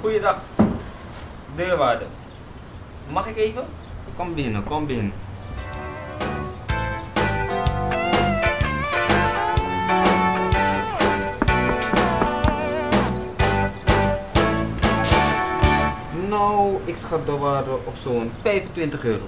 Goeiedag. Deurwaarde. Mag ik even? Kom binnen, kom binnen. Nou, ik schat de waarde op zo'n 25 euro.